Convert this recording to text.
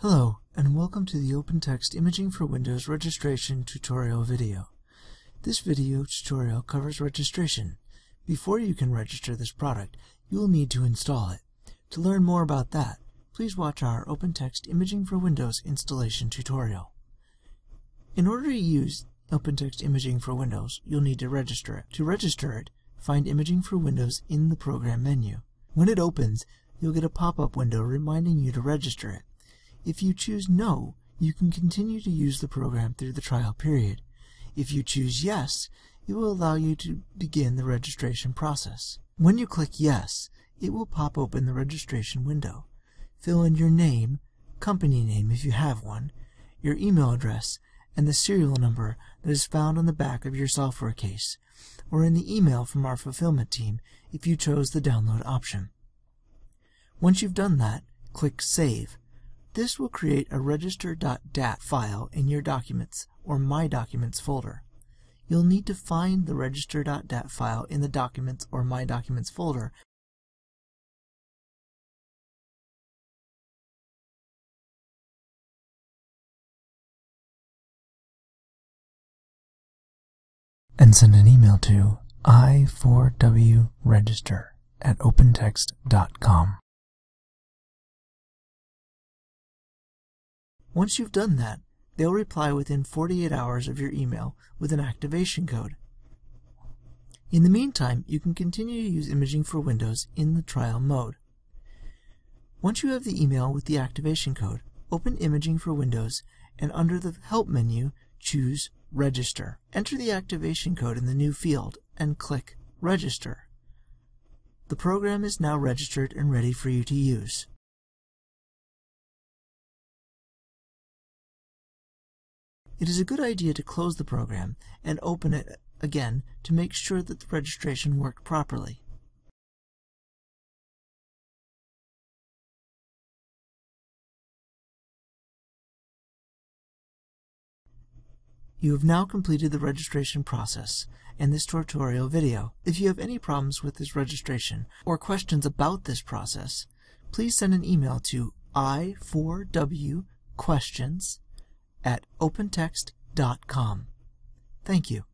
Hello, and welcome to the OpenText Imaging for Windows registration tutorial video. This video tutorial covers registration. Before you can register this product, you will need to install it. To learn more about that, please watch our OpenText Imaging for Windows installation tutorial. In order to use OpenText Imaging for Windows, you'll need to register it. To register it, find Imaging for Windows in the Program menu. When it opens, you'll get a pop-up window reminding you to register it. If you choose No, you can continue to use the program through the trial period. If you choose Yes, it will allow you to begin the registration process. When you click Yes, it will pop open the registration window. Fill in your name, company name if you have one, your email address, and the serial number that is found on the back of your software case, or in the email from our fulfillment team if you chose the download option. Once you've done that, click Save this will create a register.dat file in your Documents or My Documents folder. You'll need to find the register.dat file in the Documents or My Documents folder and send an email to i4wregister at opentext.com. Once you've done that, they'll reply within 48 hours of your email with an activation code. In the meantime, you can continue to use imaging for Windows in the trial mode. Once you have the email with the activation code, open Imaging for Windows and under the Help menu, choose Register. Enter the activation code in the new field and click Register. The program is now registered and ready for you to use. It is a good idea to close the program and open it again to make sure that the registration worked properly. You have now completed the registration process and this tutorial video. If you have any problems with this registration or questions about this process, please send an email to i4wquestions at opentext.com. Thank you.